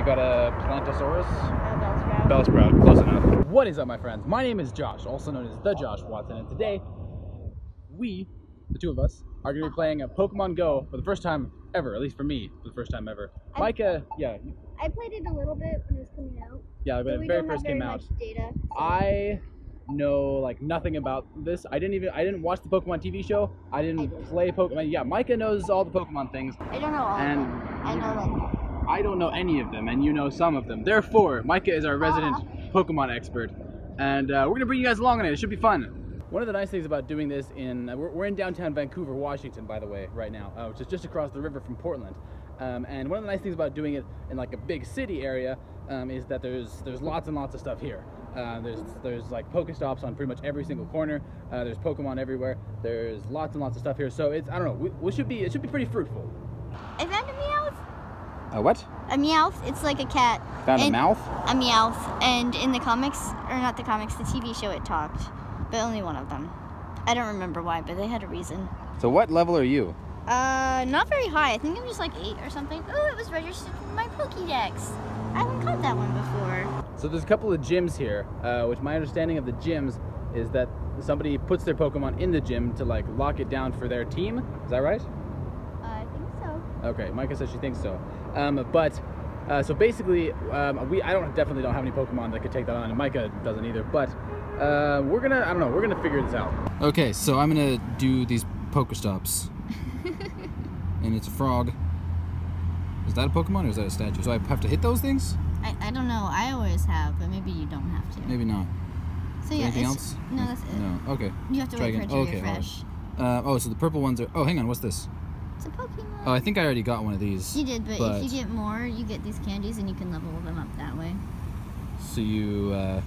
You got a Plantosaurus? Uh, Bellsprout. Bellsprout, close enough. What is up, my friends? My name is Josh, also known as the Josh Watson, and today we, the two of us, are going to be playing a Pokemon Go for the first time ever, at least for me, for the first time ever. I- Micah, yeah, I played it a little bit when it was coming out. yeah, but when it very first came out. data. so- I know like nothing about this. I didn't even I didn't watch the Pokemon TV show. I didn't I did. play Pokemon. Yeah, Micah knows all the Pokemon things, I don't know all and of them. I know like I don't know any of them, and you know some of them. Therefore, Micah is our resident Pokemon expert, and uh, we're gonna bring you guys along on it. It should be fun. One of the nice things about doing this in uh, we're, we're in downtown Vancouver, Washington, by the way, right now, uh, which is just across the river from Portland. Um, and one of the nice things about doing it in like a big city area um, is that there's there's lots and lots of stuff here. Uh, there's there's like Pokestops on pretty much every single corner. Uh, there's Pokemon everywhere. There's lots and lots of stuff here. So it's I don't know. We, we should be it should be pretty fruitful. I found a Meowth. A what? A Meowth. It's like a cat. Found a And- mouth? A Meowth. And in the comics, or not the comics, the TV show, it talked, but only one of them. I don't remember why, but they had a reason. So what level are you? Uh, not very high. I think it was like eight or something. Oh, it was registered in my Pokédex. I haven't caught that one before. So there's a couple of gyms here, uh, which my understanding of the gyms is that somebody puts their Pokemon in the gym to like lock it down for their team. Is that right? I think so. Okay, Micah says she thinks so. Um, but uh, so basically, um, we I don't definitely don't have any Pokemon that could take that on, and Micah doesn't either. But uh, we're gonna I don't know we're gonna figure this out. Okay, so I'm gonna do these Pokestops, and it's a frog. Is that a Pokemon or is that a statue? So I have to hit those things? I, I don't know. I always have, but maybe you don't have to. Maybe not. So yeah, Anything it's, else? No, that's it. No. Okay. You have to Try wait for again. it to Okay, alright. refresh. Uh, oh, so the purple ones are. Oh, hang on. What's this? It's a Pokemon. Oh, I think I already got one of these. you did, but, but- if you get more, you get these candies and you can level them up that way. So you uh,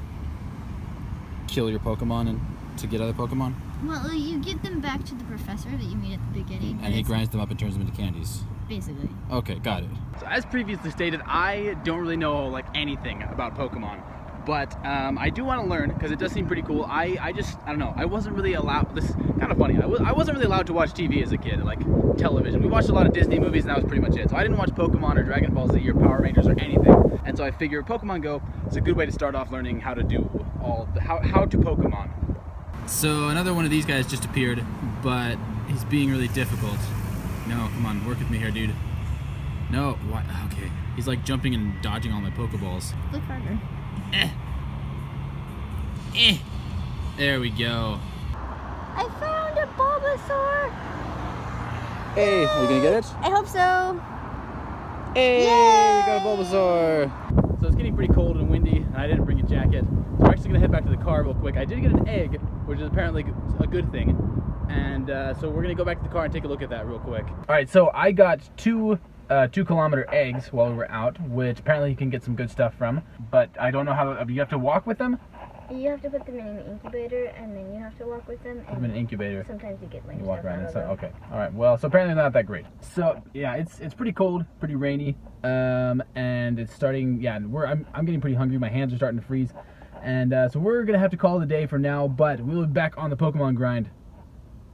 kill your Pokemon and to get other Pokemon, Well, you get them back to the professor that you meet at the beginning. and he grinds them up and turns them into candies. Basically. Okay, got it. So as previously stated, I don't really know like anything about Pokemon, but um, I do want to learn because it does seem pretty cool. I, I just I don't know. I wasn't really allowed. This is kind of funny. I was I wasn't really allowed to watch TV as a kid, like television. We watched a lot of Disney movies, and that was pretty much it. So I didn't watch Pokemon or Dragon Ball Z or Power Rangers or anything. And so I figured Pokemon Go is a good way to start off learning how to do all the, how how to Pokemon. So another one of these guys just appeared, but he's being really difficult. No, come on, work with me here, dude. No, why? Okay. He's like jumping and dodging all my Pokeballs. Look harder. Eh. Eh. There we go. I found a Bulbasaur. Hey, are you gonna get it? I hope so. Hey, Yay! we got a Bulbasaur. So it's getting pretty cold and windy, and I didn't bring a jacket. So we're actually gonna head back to the car real quick. I did get an egg, which is apparently a good thing. And uh, so we're gonna go back to the car and take a look at that real quick. All right, so I got two uh, two kilometer eggs while we were out, which apparently you can get some good stuff from. But I don't know how. You have to walk with them. You have to put them in an incubator, and then you have to walk with them. Them in an incubator. sometimes you get like You walk around out inside. Okay. All right. Well, so apparently not that great. So yeah, it's it's pretty cold, pretty rainy, um, and it's starting. Yeah, we're I'm I'm getting pretty hungry. My hands are starting to freeze, and uh, so we're gonna have to call it a day for now. But we'll be back on the Pokemon grind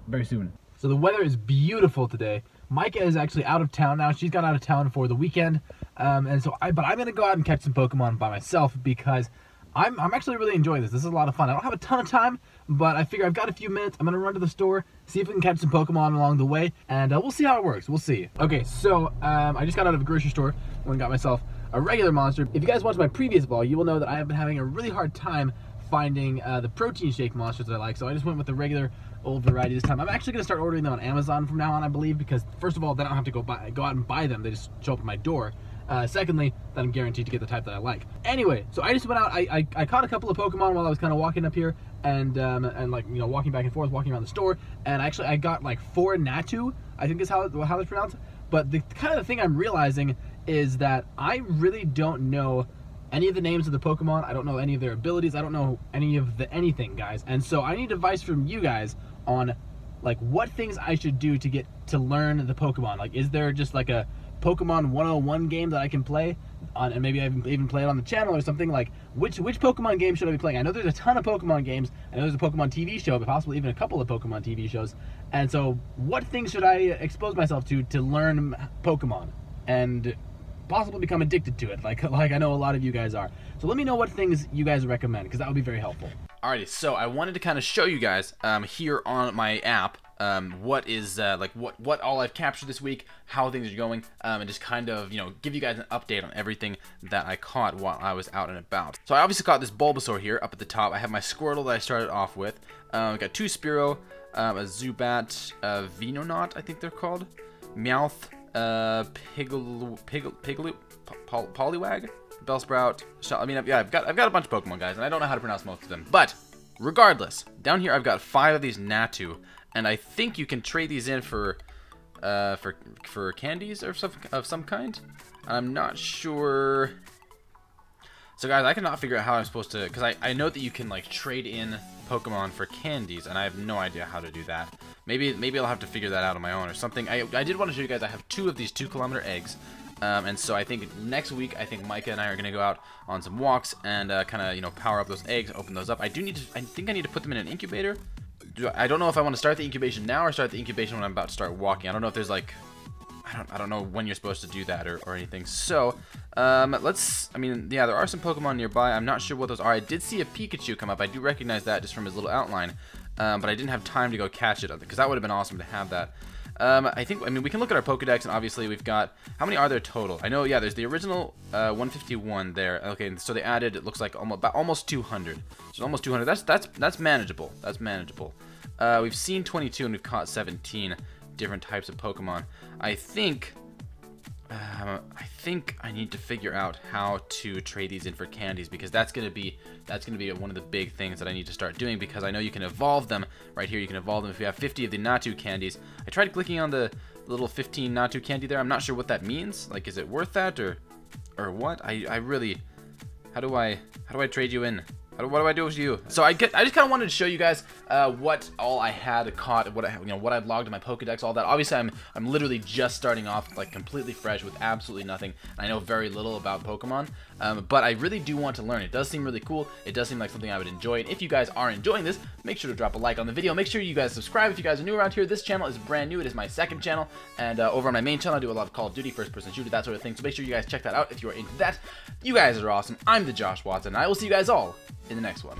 very soon. So the weather is beautiful today. Micah is actually out of town now. She's gone out of town for the weekend, um, and so I. But I'm gonna go out and catch some Pokemon by myself because. I'm, I'm actually really enjoying this. This is a lot of fun. I don't have a ton of time, but I figure I've got a few minutes. I'm going to run to the store, see if we can catch some Pokemon along the way, and uh, we'll see how it works. We'll see. Okay, so um, I just got out of a grocery store and got myself a regular monster. If you guys watched my previous vlog, you will know that I have been having a really hard time finding uh, the protein shake monsters that I like, so I just went with the regular old variety this time. I'm actually going to start ordering them on Amazon from now on, I believe, because first of all, then I don't have to go buy, go out and buy them. They just show up at my door. Uh, secondly, that I'm guaranteed to get the type that I like. Anyway, so I just went out. I, I, I caught a couple of Pokemon while I was kind of walking up here, and um, and like you know walking back and forth, walking around the store. And actually, I got like four Natu. I think is how how it's pronounced. But the kind of the thing I'm realizing is that I really don't know any of the names of the Pokemon. I don't know any of their abilities. I don't know any of the anything, guys. And so I need advice from you guys on like what things I should do to get to learn the Pokemon. Like, is there just like a Pokemon 101 game that I can play on, and maybe I even even play it on the channel or something? Like, which which Pokemon game should I be playing? I know there's a ton of Pokemon games. I know there's a Pokemon TV show, but possibly even a couple of Pokemon TV shows. And so, what things should I expose myself to to learn Pokemon? And possibly become addicted to it, like like I know a lot of you guys are. So let me know what things you guys recommend, because that would be very helpful. Alrighty, so I wanted to kind of show you guys um, here on my app um, what is uh, like what what all I've captured this week, how things are going, um, and just kind of you know give you guys an update on everything that I caught while I was out and about. So I obviously caught this Bulbasaur here up at the top. I have my Squirtle that I started off with. Um, I got two Spearow, um, a Zubat, a Venonat, I think they're called, Meowth, uh, Piggle, Piggle, Pigaloop, Poly Poliwag, Bellsprout. I mean, yeah, I've got I've got a bunch of Pokemon guys, and I don't know how to pronounce most of them, but. Regardless, down here I've got five of these Natu, and I think you can trade these in for uh, for for candies or some of some kind. I'm not sure. So guys, I cannot figure out how I'm supposed to, because I, I know that you can like trade in Pokemon for candies, and I have no idea how to do that. Maybe maybe I'll have to figure that out on my own or something. I, I did want to show you guys I have two of these two kilometer eggs. Um, and so I think next week, I think Micah and I are going to go out on some walks and uh, kind of, you know, power up those eggs, open those up. I do need to, I think I need to put them in an incubator I don't know if I want to start the incubation now or start the incubation when I'm about to start walking. I don't know if there's like, I don't, I don't know when you're supposed to do that or, or anything. So, um, let's, I mean, yeah, there are some Pokemon nearby. I'm not sure what those are. I did see a Pikachu come up. I do recognize that just from his little outline. Um, but I didn't have time to go catch it because that would have been awesome to have that. Um, I think, I mean, we can look at our Pokedex, and obviously we've got, how many are there total? I know, yeah, there's the original uh, 151 there. Okay, so they added, it looks like almost, almost 200. So almost 200. That's, that's, that's manageable. That's manageable. Uh, we've seen 22 and we've caught 17 different types of Pokemon. I think um, I think I need to figure out how to trade these in for candies because that's gonna be that's gonna be one of the big things that I need to start doing because I know you can evolve them right here. You can evolve them if you have 50 of the Natu candies. I tried clicking on the little 15 Natu candy there. I'm not sure what that means. Like, is it worth that or or what? I I really how do I how do I trade you in? What do I do with you? So I get, I just kind of wanted to show you guys uh, what all I had caught, what I, you know, what I've logged in my Pokedex, all that. Obviously, I'm, I'm literally just starting off like completely fresh with absolutely nothing. I know very little about Pokemon, um, but I really do want to learn. It does seem really cool. It does seem like something I would enjoy. And if you guys are enjoying this, make sure to drop a like on the video. Make sure you guys subscribe if you guys are new around here. This channel is brand new. It is my second channel, and uh, over on my main channel, I do a lot of Call of Duty, first-person shooter, that sort of thing. So make sure you guys check that out if you are into that. You guys are awesome. I'm the Josh Watson. And I will see you guys all in the next one.